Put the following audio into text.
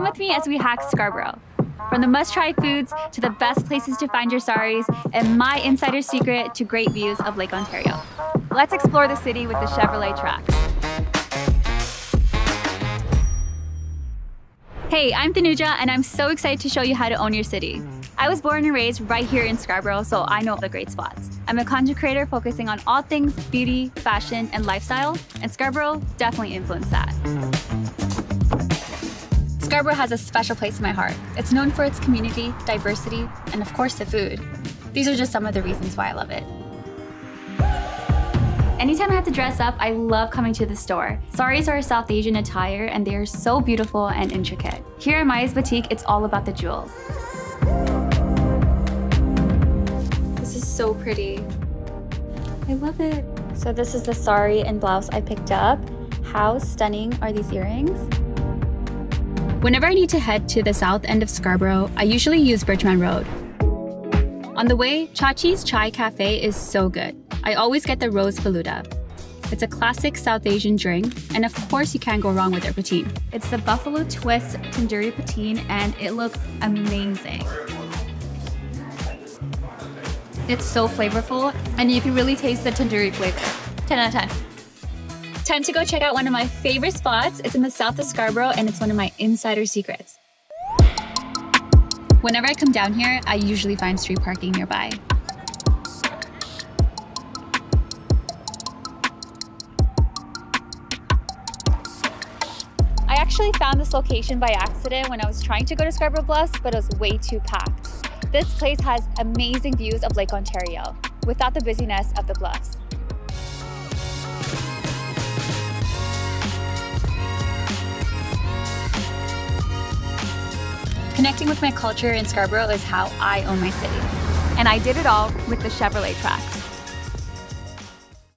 Come with me as we hack Scarborough. From the must-try foods to the best places to find your saris and my insider secret to great views of Lake Ontario. Let's explore the city with the Chevrolet Trax. Hey, I'm Tanuja and I'm so excited to show you how to own your city. I was born and raised right here in Scarborough, so I know the great spots. I'm a content creator focusing on all things beauty, fashion, and lifestyle, and Scarborough definitely influenced that. Scarborough has a special place in my heart. It's known for its community, diversity, and of course the food. These are just some of the reasons why I love it. Anytime I have to dress up, I love coming to the store. Saris are South Asian attire and they are so beautiful and intricate. Here at Maya's Boutique, it's all about the jewels. This is so pretty. I love it. So this is the sari and blouse I picked up. How stunning are these earrings? Whenever I need to head to the south end of Scarborough, I usually use Birchmount Road. On the way, Chachi's Chai Cafe is so good. I always get the rose faluda. It's a classic South Asian drink, and of course you can't go wrong with their poutine. It's the Buffalo Twist Tandoori Poutine, and it looks amazing. It's so flavorful, and you can really taste the tandoori flavor. 10 out of 10. Time to go check out one of my favorite spots. It's in the south of Scarborough, and it's one of my insider secrets. Whenever I come down here, I usually find street parking nearby. I actually found this location by accident when I was trying to go to Scarborough Bluffs, but it was way too packed. This place has amazing views of Lake Ontario without the busyness of the bluffs. Connecting with my culture in Scarborough is how I own my city. And I did it all with the Chevrolet Trax.